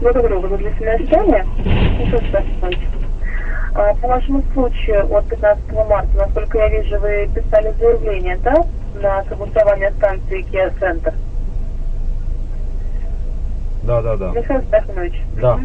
Благодарю вас за длительное ожидание. По вашему случаю от 15 марта, насколько я вижу, вы писали заявление, да, на согласование станции Kia Center? Да, да, да. Михаил Степанович. Да.